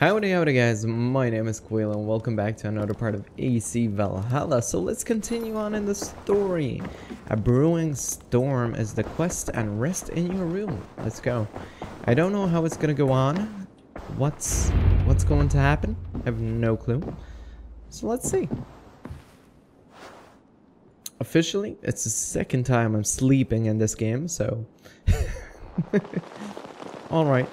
Howdy howdy guys, my name is Quellow and welcome back to another part of AC Valhalla. So let's continue on in the story. A brewing storm is the quest and rest in your room. Let's go. I don't know how it's gonna go on. What's what's going to happen? I have no clue. So let's see. Officially, it's the second time I'm sleeping in this game, so... Alright.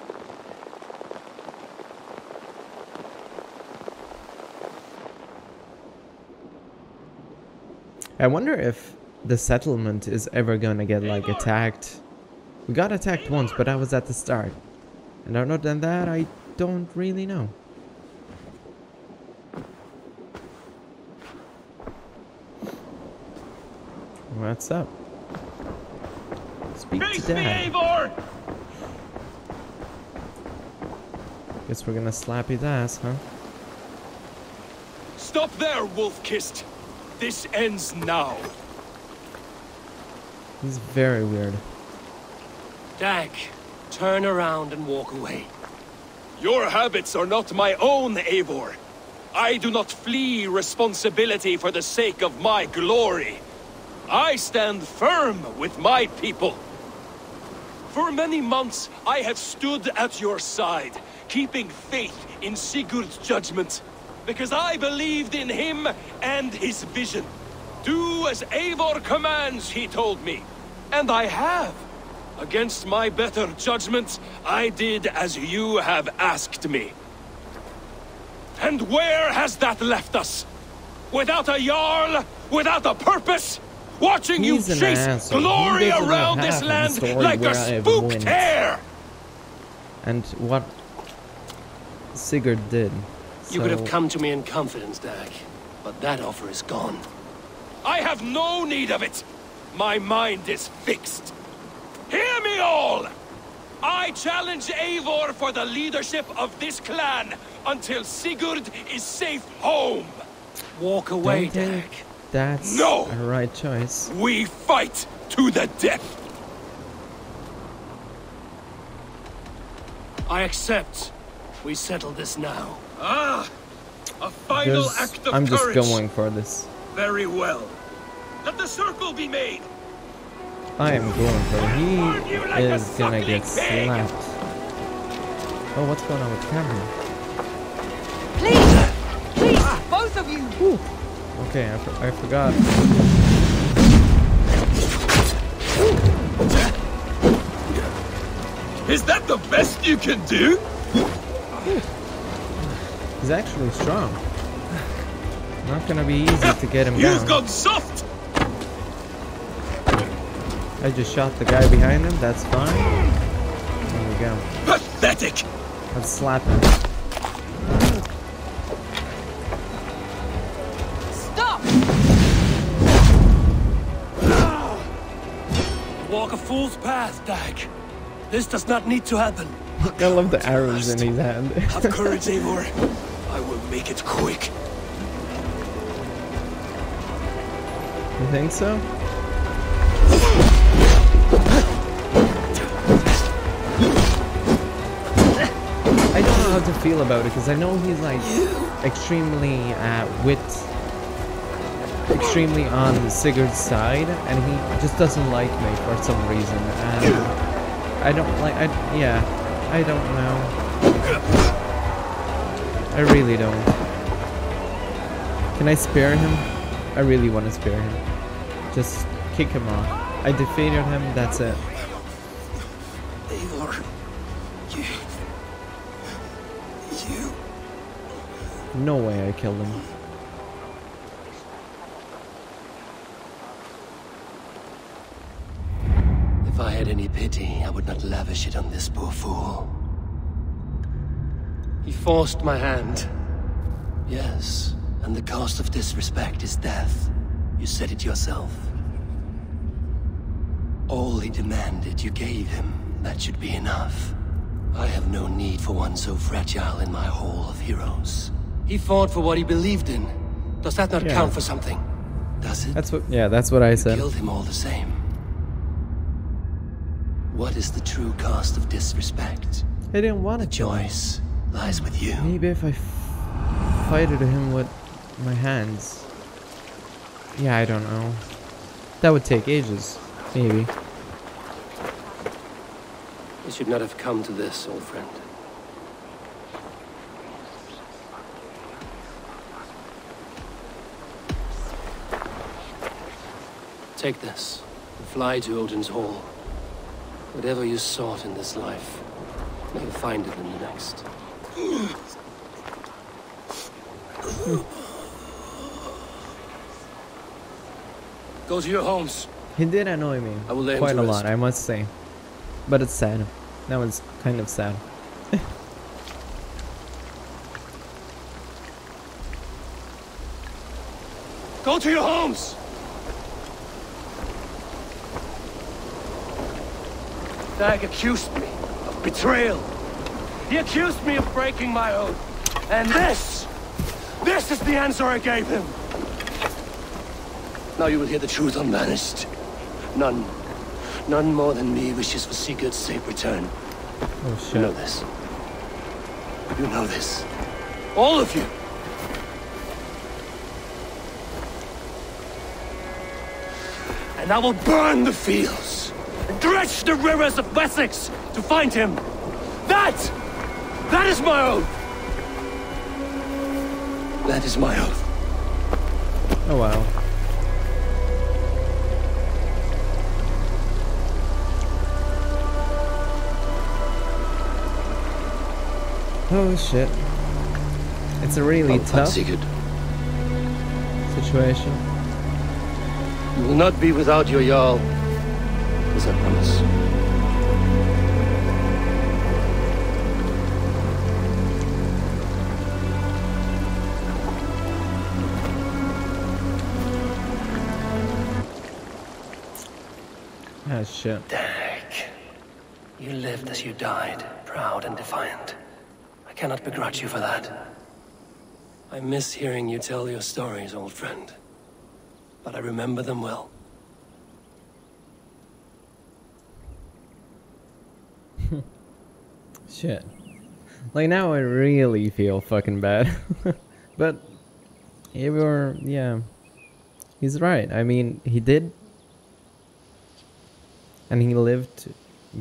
I wonder if the settlement is ever gonna get like attacked. We got attacked once, but I was at the start. And other than that, I don't really know. What's up? Speak Face to me, dad. Eivor! Guess we're gonna slap his ass, huh? Stop there, Wolf-Kissed! This ends now. He's very weird. Dag, turn around and walk away. Your habits are not my own, Eivor. I do not flee responsibility for the sake of my glory. I stand firm with my people. For many months, I have stood at your side, keeping faith in Sigurd's judgment. Because I believed in him and his vision. Do as Eivor commands, he told me. And I have. Against my better judgment, I did as you have asked me. And where has that left us? Without a Jarl? Without a purpose? Watching He's you chase glory around this land like a a I have spooked hare! And what Sigurd did. You could have come to me in confidence, Dag. But that offer is gone. I have no need of it. My mind is fixed. Hear me all! I challenge Eivor for the leadership of this clan until Sigurd is safe home. Walk away, Don't Dag. that's No! a right choice. We fight to the death. I accept. We settle this now. Ah, a final Just- act of I'm just courage. going for this. Very well. Let the circle be made. I am going for it. Warn like He is gonna get pig. slapped. Oh, what's going on with Cameron? Please! Please, both of you! Okay, I, for- I forgot. Is that the best you can do? He's actually strong. Not gonna be easy to get him You've down. gone soft. I just shot the guy behind him. That's fine. There we go. Pathetic. Let's slap him. Stop! Walk a fool's path, Dag. This does not need to happen. I love the arrows in his hand. Have courage, Eivor. I will make it quick. you think so? I don't know how to feel about it because I know he's like extremely uh, wit, extremely on Sigurd's side, and he just doesn't like me for some reason. And I don't like. I yeah, I don't know. I really don't. Can I spare him? I really want to spare him. Just kick him off. I defeated him. That's it. You... You... No way I killed him. If I had any pity, I would not lavish it on this poor fool. He forced my hand. Yes, and the cost of disrespect is death. You said it yourself. All he demanded, you gave him. That should be enough. I have no need for one so fragile in my hall of heroes. He fought for what he believed in. Does that not Yeah. count for something? Does it? That's what. Yeah, that's what I said. Killed him all the same. What is the true cost of disrespect? I didn't want to choice lies with you. Maybe if I fighted him with my hands. Yeah, I don't know. That would take ages. Maybe. It should not have come to this, old friend. Take this and fly to Odin's Hall. Whatever you sought in this life, may you find it in the next. Go to your homes. He did annoy me I will quite a lot, I must say. But it's sad. That was kind of sad. Go to your homes! Dag accused me of betrayal. He accused me of breaking my oath. And this, this is the answer I gave him. Now you will hear the truth unmanaged. None, none more than me wishes for Sigurd's safe return. Oh You know this. You know this. All of you. And I will burn the fields the rivers of Wessex to find him. That! That is my oath! That is my oath. Oh wow. Oh shit. It's a really tough Sigurd. situation. You will not be without your Jarl. As I promise. Ah shit. Derek, you lived as you died, proud and defiant. I cannot begrudge you for that. I miss hearing you tell your stories, old friend. But I remember them well. Shit. Like now I really feel fucking bad. but he were yeah. He's right. I mean, he did and he lived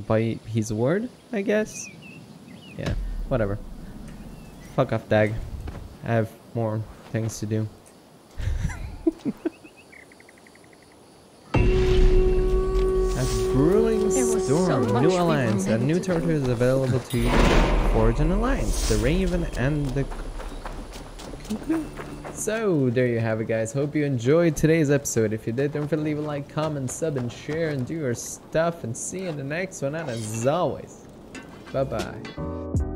by his word, I guess. Yeah, whatever. Fuck off, Dag. I have more things to do. That's Brewing So New Alliance. A new character is available to you. Forge an Alliance, the Raven and the So, there you have it, guys. Hope you enjoyed today's episode. If you did, don't forget to leave a like, comment, sub, and share, and do your stuff. And see you in the next one. And as always, bye bye.